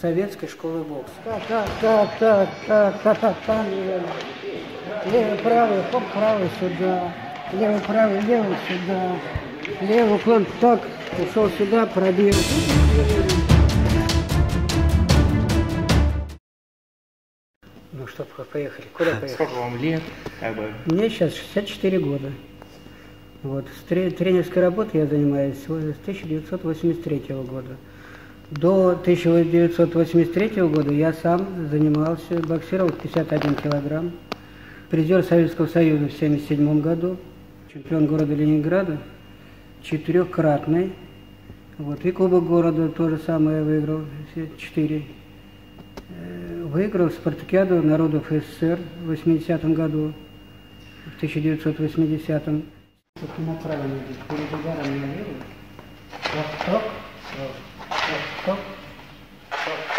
Советской школы бокса. Так, так, так, так, так, так, так, там, левый, правый, хоп, правый сюда, левый, правый, левый сюда, левый уклон, так, ушел сюда, пробил. Ну что, поехали. Куда поехали? Сколько вам лет? Как бы, Мне сейчас 64 года. Вот. С тре- тренерской работой я занимаюсь с 1983 года. До 1983 года я сам занимался, боксировал 51 килограмм. Призер Советского Союза в 1977 году. Чемпион города Ленинграда. Четырехкратный. Вот. И Кубок города то же самое выиграл. все Четыре. Э, Выиграл спартакиаду народов СССР в 80 году в 1980 -м. Только перед ударом налево. Вот стоп,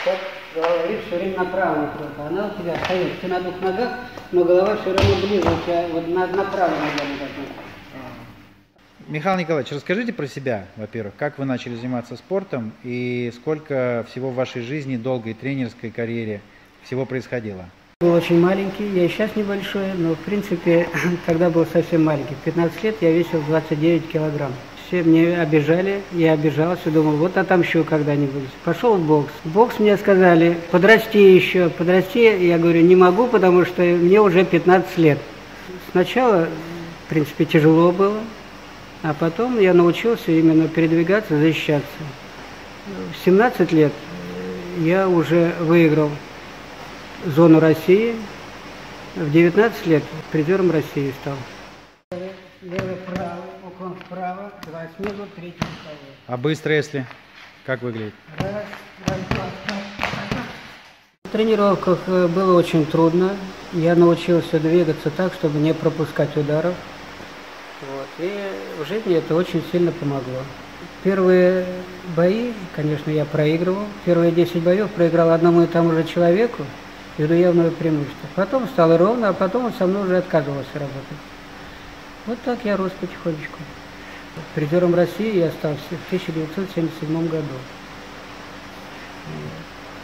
стоп. Голова, видишь, все время направо. Она у тебя стоит, ты на двух ногах, но голова все равно ближе у тебя, вот на, направо нога. Михаил Николаевич, расскажите про себя, во-первых, как вы начали заниматься спортом и сколько всего в вашей жизни, долгой тренерской карьере всего происходило? Был очень маленький, я и сейчас небольшой, но в принципе тогда был совсем маленький. В 15 лет я весил 29 килограмм. Все мне обижали, я обижался, думал, вот отомщу когда-нибудь. Пошел в бокс. В бокс мне сказали, подрасти еще, подрасти. Я говорю, не могу, потому что мне уже 15 лет. Сначала, в принципе, тяжело было, а потом я научился именно передвигаться, защищаться. В 17 лет я уже выиграл зону России. В 19 лет призером России стал. Вправо, два снизу, третий боковой. А быстро, если? Как выглядит? Раз, два, так. В тренировках э, было очень трудно. Я научился двигаться так, чтобы не пропускать ударов. Вот. И в жизни это очень сильно помогло. Первые бои, конечно, я проигрывал. Первые 10 боев проиграл одному и тому же человеку, ввиду явного преимущества. Потом стало ровно, а потом он со мной уже отказывался работать. Вот так я рос потихонечку. Призером России я стал в 1977 году.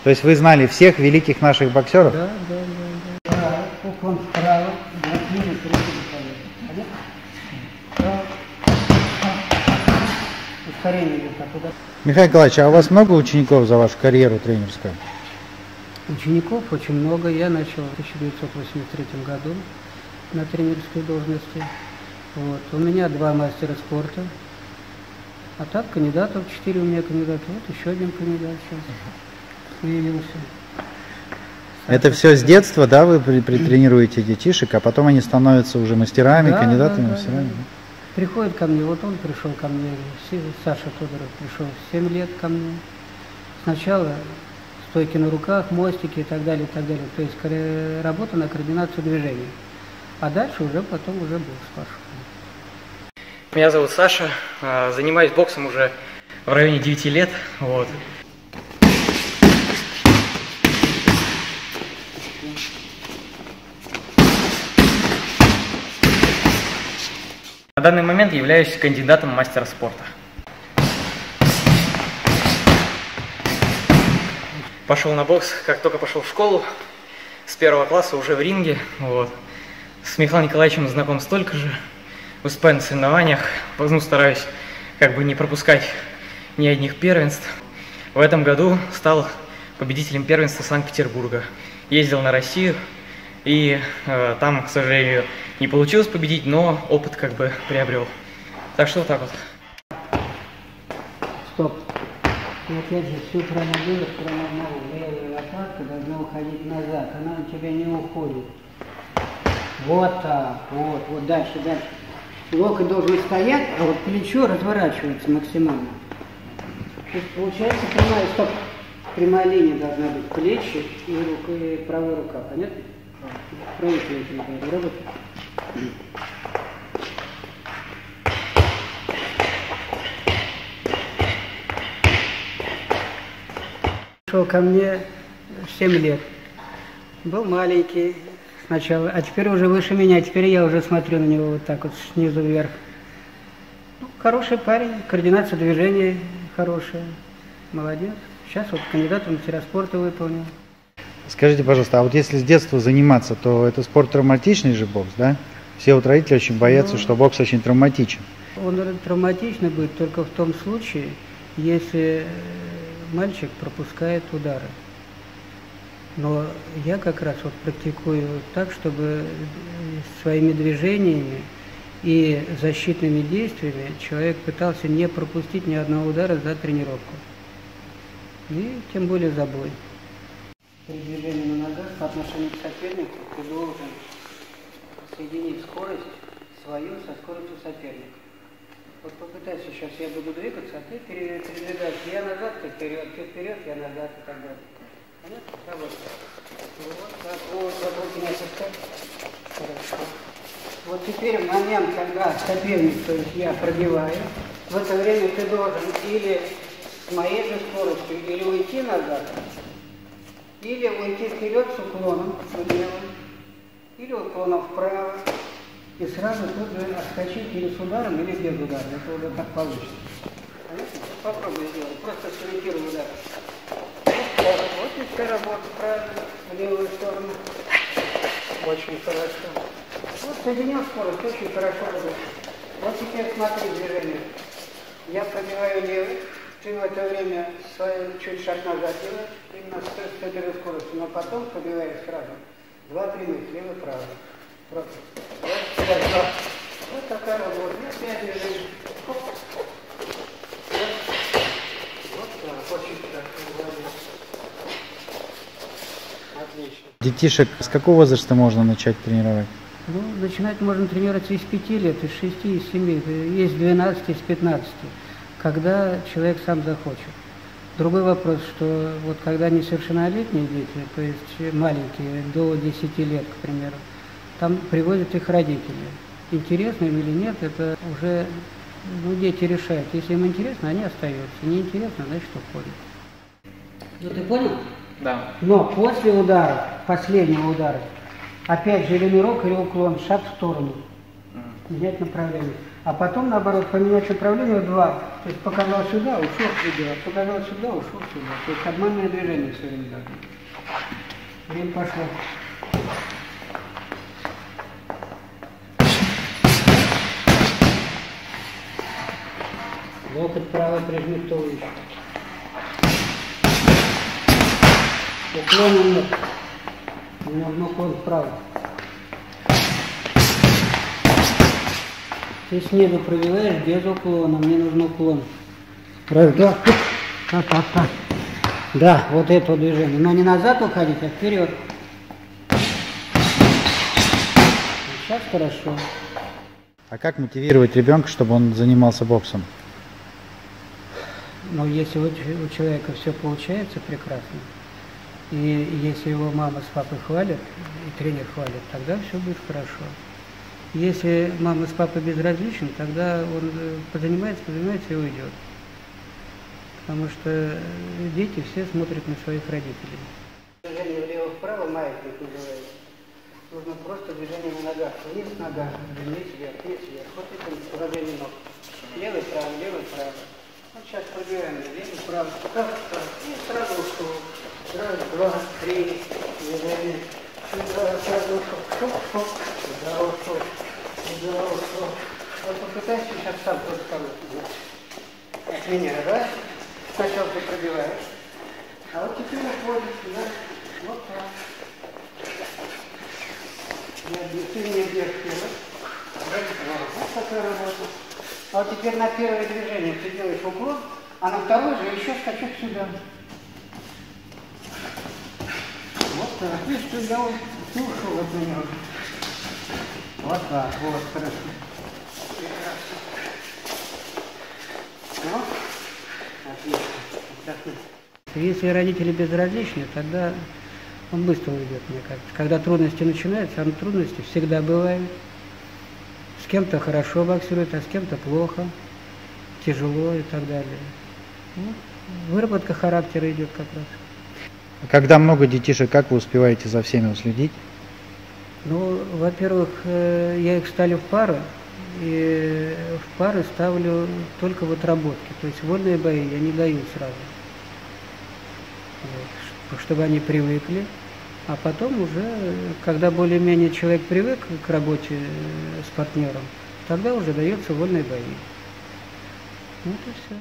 То есть вы знали всех великих наших боксеров? Да, да, да. да. Вправо, уклон вправо, туда. Михаил Николаевич, а у вас много учеников за вашу карьеру тренерскую? Учеников очень много. Я начал в 1983 году на тренерской должности. Вот. У меня два мастера спорта. А так кандидатов, четыре у меня кандидата. Вот еще один кандидат сейчас появился. Это все с детства, да, вы при- притренируете детишек, а потом они становятся уже мастерами, Да, кандидатами, да, мастерами? да. Приходит ко мне, вот он пришел ко мне, Саша Тодоров пришел в 7 лет ко мне. Сначала стойки на руках, мостики и так далее, и так далее. То есть работа на координацию движений. А дальше уже потом уже бокс пошел. Меня зовут Саша, а, занимаюсь боксом уже в районе 9 лет. Вот. На данный момент являюсь кандидатом мастера спорта. Пошел на бокс, как только пошел в школу, с первого класса уже в ринге. Вот. С Михаилом Николаевичем знаком столько же. Выступаю на соревнованиях, ну, стараюсь как бы не пропускать ни одних первенств. В этом году стал победителем первенства Санкт-Петербурга. Ездил на Россию, и э, там, к сожалению, не получилось победить, но опыт как бы приобрел. Так что вот так вот. Стоп. И опять же, делаешь, прямо ногу. Левая лопатка должна уходить назад. Она у тебя не уходит. Вот так, вот, вот дальше, дальше. Локоть должен стоять, а вот плечо разворачивается максимально. То есть получается прямая, стоп, прямая линия должна быть плечи и, рука, и правая рука, понятно? Правый плечи, например, работает. Пришел ко мне в 7 лет. Был маленький сначала, а теперь уже выше меня. Теперь я уже смотрю на него вот так вот снизу вверх. Ну, хороший парень, координация движения хорошая. Молодец. Сейчас вот кандидат в мастера спорта выполнил. Скажите, пожалуйста, а вот если с детства заниматься, то это спорт травматичный же бокс, да? Все вот родители очень боятся, Ну. что бокс очень травматичен. Он травматичный будет только в том случае, если э, мальчик пропускает удары. Но я как раз вот практикую так, чтобы э, своими движениями и защитными действиями человек пытался не пропустить ни одного удара за тренировку. И тем более за бой. При движении на ногах по отношению к сопернику ты должен соединить скорость свою со скоростью соперника. Вот попытайся сейчас, я буду двигаться, а ты пере- передвигаешь. Я назад, ты вперед, ты вперед, я назад и так далее. Понятно? Работа. Вот так, вот, вот. Хорошо. Вот теперь момент, когда соперник, то есть я пробиваю, в это время ты должен или с моей же скоростью, или уйти назад, или уйти вперед с уклоном влево, или уклоном вправо, и сразу тут же отскочить или с ударом, или без удара. Это уже как получится. Понятно? Попробуй сделать. Просто сымитируй удар. Вся работа правильно. В левую сторону. Очень хорошо. Вот соединил скорость, очень хорошо работает. Вот теперь смотри движение. Я пробиваю левый, ты в это время свой чуть шаг назад делаешь, именно с этой скоростью, но потом пробиваешь сразу. Два прямых, левый, правый. Просто. Вот. Вот такая работа. Опять движение. Хоп. Вот. Вот так, очень хорошо. молодец. Отлично. Детишек с какого возраста можно начать тренировать? Ну, начинать можно тренироваться из 5 лет, из 6, из 7, есть 12, из 15, когда человек сам захочет. Другой вопрос, что вот когда несовершеннолетние дети, то есть маленькие, до 10 лет, к примеру, там привозят их родители. Интересно им или нет, это уже ну, дети решают. Если им интересно, они остаются. Не интересно, значит уходят. Ну ты понял? Да. Но после удара, последнего удара, опять же ремирок или уклон, шаг в сторону, менять направление. А потом, наоборот, поменять направление в два. То есть показал сюда, ушел сюда, показал сюда, ушел сюда. То есть обманное движение все время должно. Время пошло. Локоть правый прижми к туловищу. Уклона нет. У меня уклон вправо. Ты снизу пробиваешь без уклона. Мне нужен уклон. Раз, два. Та, та, та. Да, вот это движение. Но не назад уходить, а вперед. Сейчас хорошо. А как мотивировать ребенка, чтобы он занимался боксом? Но если у человека все получается прекрасно, и если его мама с папой хвалят, и тренер хвалит, тогда все будет хорошо. Если мама с папой безразличны, тогда он э, позанимается, позанимается и уйдет. Потому что э, дети все смотрят на своих родителей. Движение влево-вправо маятник называется. Нужно просто движение на ногах. Вниз нога, вниз вверх, вниз вверх. Вот это положение ног. Левый, правый, левый, правый. Сейчас пробираем левый, правый. Так, так. И сразу ушел. Раз, два, три. Движение. Сюда, сразу ушел. Шоп, шоп. Сюда ушел. Сюда ушел. Вот попытайся сейчас сам тоже сделать. От меня, да? Сначала ты пробиваешь. А вот теперь уходишь сюда. Вот так. Я ты бьешь вперед. Раз, два. Вот такая работа. А вот теперь на первое движение ты делаешь уклон, а на второе же еще скачок сюда. Вот так. Видишь, ты взял, ты ушел от меня. Вот так, вот, хорошо. Ну. Если родители безразличны, тогда он быстро уйдет, мне кажется. Когда трудности начинаются, а трудности всегда бывают. С кем-то хорошо боксирует, а с кем-то плохо, тяжело и так далее. Вот. Выработка характера идет как раз. А Когда много детишек, как вы успеваете за всеми уследить? Ну, во-первых, э, я их ставлю в пары, и в пары ставлю только в отработке. То есть вольные бои я не даю сразу. вот, чтобы они привыкли. А потом уже, когда более-менее человек привык к работе э, с партнером, тогда уже дается вольные бои. Вот и все.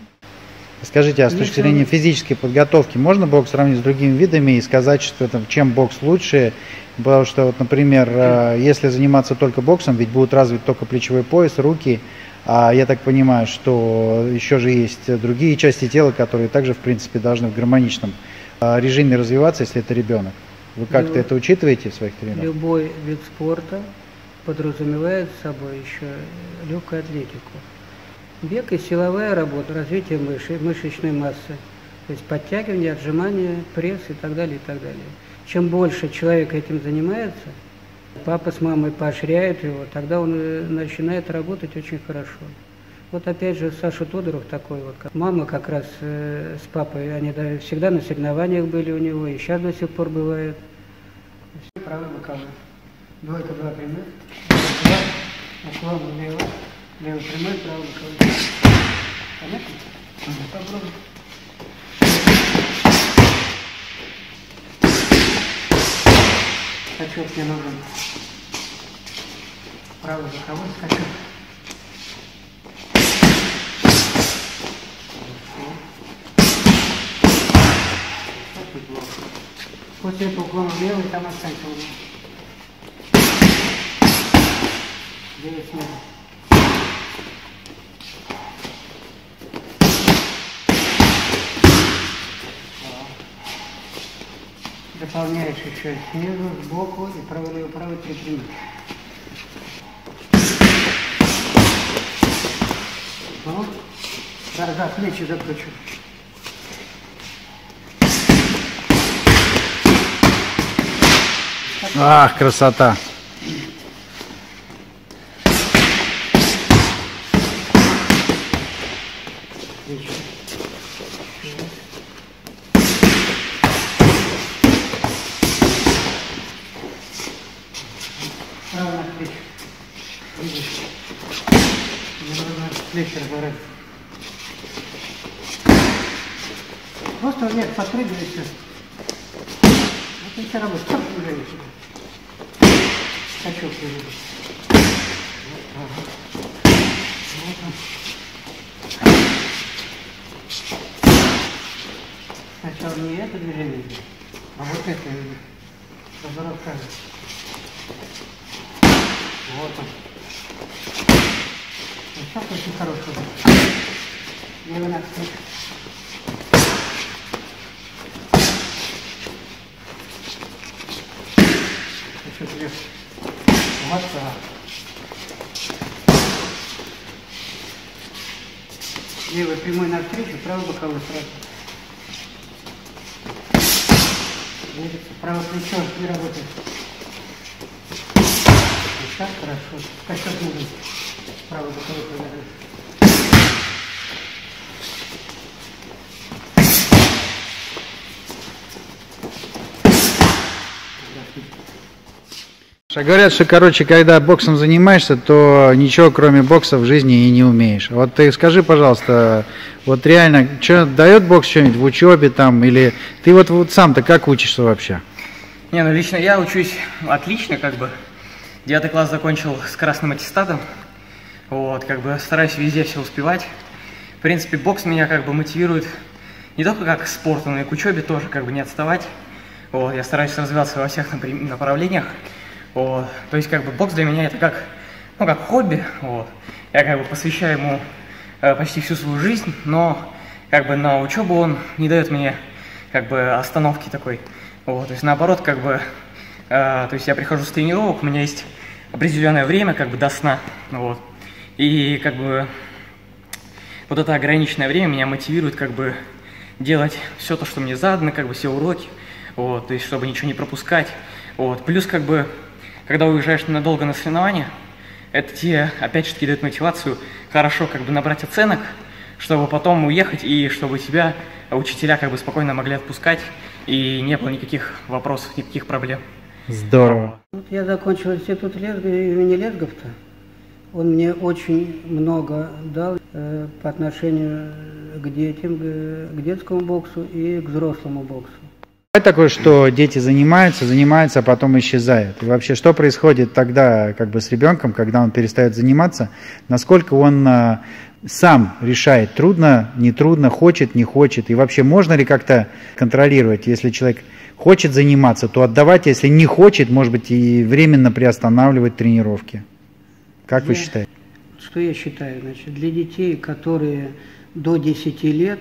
Скажите, а с точки Если зрения физической подготовки, можно бокс сравнить с другими видами и сказать, что там, чем бокс лучше? Потому что, вот, например, э, если заниматься только боксом, ведь будут развит только плечевой пояс, руки, а я так понимаю, что еще же есть другие части тела, которые также, в принципе, должны в гармоничном э, режиме развиваться, если это ребенок. Вы как-то это учитываете в своих тренировках? Любой вид спорта подразумевает собой еще легкую атлетику. Бег и силовая работа, развитие мышц, мышечной массы, то есть подтягивание, отжимания, пресс и так далее, и так далее. Чем больше человек этим занимается, папа с мамой поощряют его, тогда он э, начинает работать очень хорошо. Вот опять же Саша Тодоров такой вот. как- Мама как раз э, с папой, они да, всегда на соревнованиях были у него, и сейчас до сих пор бывают. Правый боковой. Двойка, два прямых. Два. Уклон влево. Левый прямой, правый боковой. Понятно? Попробуй. Скачок мне нужен. Правый боковой скачок. Вот тут плохо. После этого уклон влево и там останется у меня. Девять минут. Дополняешь еще снизу, сбоку и право-лево, право три прямых. Ну, да, да, плечи закручу. Ах, красота! Плечи. Право на плечи. Видишь? Мне нужно плечи разворачивать. Просто вверх подпрыгивай и все. Вот и все работает. Стоп, сюда. Скачок. Вот он. Сначала не это движение, а вот это. Разворот кажется. Вот он. Ну, сейчас очень хороший. Левый ног встреч. Еще вверх. Вот так. Левый прямой навстречу, правый боковой сразу. Движется. Правое плечо не работает. Сейчас хорошо. Скачок нужен. Правый боковой повернуть. А Говорят, что, короче, когда боксом занимаешься, то ничего кроме бокса в жизни и не умеешь. Вот ты скажи, пожалуйста, вот реально, что дает бокс что-нибудь в учебе там, или ты вот, вот сам-то как учишься вообще? Не, ну лично я учусь отлично, как бы. Девятый класс закончил с красным аттестатом. Вот, как бы стараюсь везде все успевать. В принципе, бокс меня как бы мотивирует не только как к спорту, но и к учебе тоже, как бы не отставать. Вот, я стараюсь развиваться во всех направлениях. Вот, то есть, как бы бокс для меня это как, ну, как хобби. Вот. Я как бы посвящаю ему э, почти всю свою жизнь, но как бы на учебу он не дает мне как бы остановки такой. Вот, то есть наоборот, как бы, э, то есть я прихожу с тренировок, у меня есть определенное время, как бы до сна, вот, и как бы вот это ограниченное время меня мотивирует как бы делать все то, что мне задано, как бы все уроки, вот, то есть чтобы ничего не пропускать, вот, плюс как бы, когда уезжаешь надолго на соревнования, это тебе, опять же таки, дает мотивацию хорошо как бы набрать оценок, чтобы потом уехать и чтобы тебя учителя как бы спокойно могли отпускать и не было никаких вопросов, никаких проблем. Здорово. Вот я закончил институт Лезга, имени Лезгов-то. Он мне очень много дал э, по отношению к детям, к, к детскому боксу и к взрослому боксу. Такое, что дети занимаются, занимаются, а потом исчезают. И вообще, что происходит тогда как бы с ребенком, когда он перестает заниматься? Насколько он а, сам решает, трудно, не трудно, хочет, не хочет? И вообще, можно ли как-то контролировать, если человек хочет заниматься, то отдавать, если не хочет, может быть, и временно приостанавливать тренировки? Как я, вы считаете? Что я считаю? Значит, для детей, которые до 10 лет,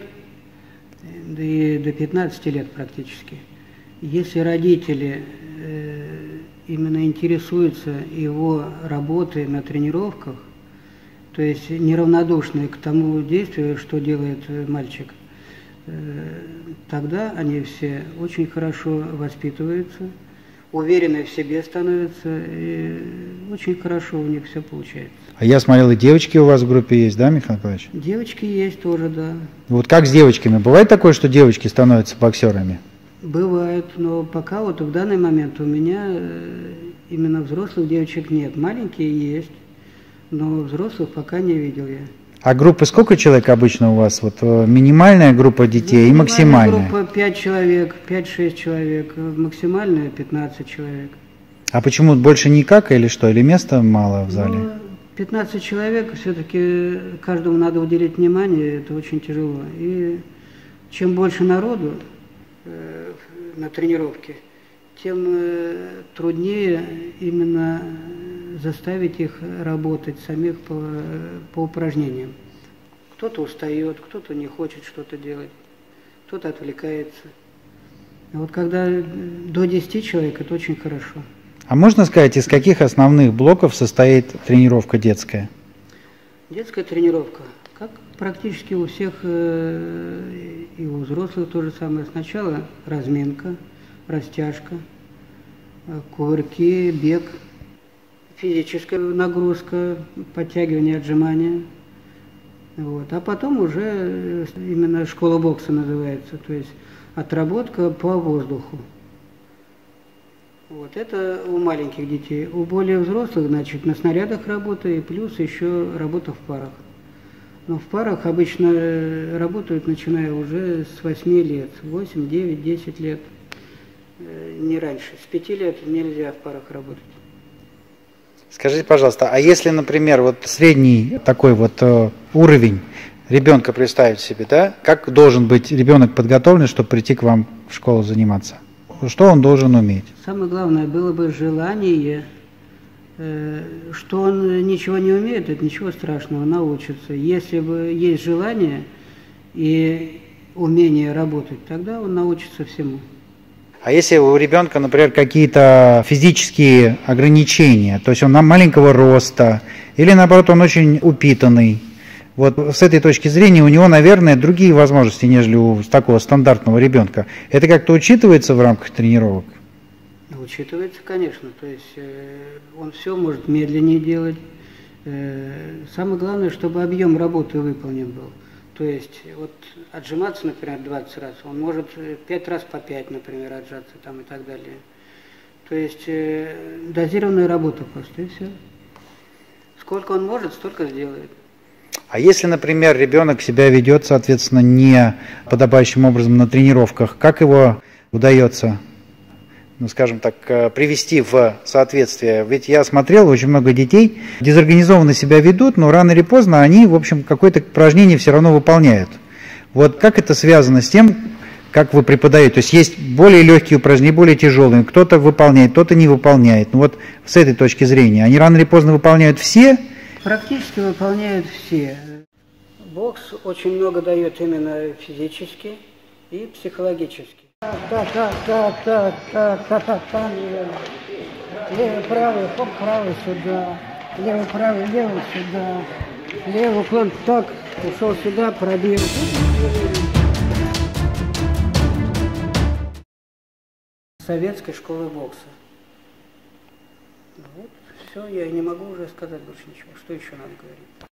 и до 15 лет практически. Если родители э, именно интересуются его работой на тренировках, то есть неравнодушны к тому действию, что делает мальчик, э, тогда они все очень хорошо воспитываются, уверенные в себе становятся, и очень хорошо у них все получается. А я смотрел, и девочки у вас в группе есть, да, Михаил Николаевич? Девочки есть тоже, да. Вот как с девочками? Бывает такое, что девочки становятся боксерами? Бывает, но пока вот в данный момент у меня э, именно взрослых девочек нет. Маленькие есть, но взрослых пока не видел я. А группы сколько человек обычно у вас? Вот э, минимальная группа детей ну, и максимальная? группа 5 человек, 5-6 человек, максимальная 15 человек. А почему больше никак или что? Или места мало в зале? Ну, 15 человек, все-таки каждому надо уделить внимание, это очень тяжело. И чем больше народу э, на тренировке, тем э, труднее именно заставить их работать самих по, по упражнениям. Кто-то устает, кто-то не хочет что-то делать, кто-то отвлекается. А вот когда до 10 человек, это очень хорошо. А можно сказать, из каких основных блоков состоит тренировка детская? Детская тренировка, как практически у всех э, и у взрослых то же самое. Сначала разминка, растяжка, э, кувырки, бег – физическая нагрузка, подтягивание, отжимания. Вот. А потом уже э, именно школа бокса называется, то есть отработка по воздуху. Вот это у маленьких детей. У более взрослых, значит, на снарядах работа и плюс еще работа в парах. Но в парах обычно э, работают, начиная уже с 8 лет, 8, 9, 10 лет, э, не раньше. С 5 лет нельзя в парах работать. Скажите, пожалуйста, а если, например, вот средний такой вот э, уровень ребенка представить себе, да, как должен быть ребенок подготовлен, чтобы прийти к вам в школу заниматься? Что он должен уметь? Самое главное было бы желание, э, что он ничего не умеет, это ничего страшного, научится. Если бы есть желание и умение работать, тогда он научится всему. А если у ребенка, например, какие-то физические ограничения, то есть он маленького роста, или наоборот он очень упитанный, вот с этой точки зрения у него, наверное, другие возможности, нежели у такого стандартного ребенка. Это как-то учитывается в рамках тренировок? Учитывается, конечно. То есть э, он все может медленнее делать. Э, самое главное, чтобы объем работы выполнен был. То есть вот отжиматься, например, 20 раз, он может 5 раз по 5, например, отжаться там и так далее. То есть э, дозированная работа просто, и все. Сколько он может, столько сделает. А если, например, ребенок себя ведет, соответственно, не подобающим образом на тренировках, как его удается ну, скажем так, э, привести в соответствие. Ведь я смотрел, очень много детей дезорганизованно себя ведут, но рано или поздно они, в общем, какое-то упражнение все равно выполняют. Вот как это связано с тем, как вы преподаете? То есть есть более легкие упражнения, более тяжелые. Кто-то выполняет, кто-то не выполняет. Ну вот с этой точки зрения, они рано или поздно выполняют все? Практически выполняют все. Бокс очень много дает именно физически и психологически. Так, так, так, так, так, так, так, так, левый, правый, хоп, правый сюда, левый, правый, левый сюда, левый уклон, так, ушел сюда, пробил. Советской школы бокса. Вот, все, я не могу уже сказать больше ничего. Что еще надо говорить?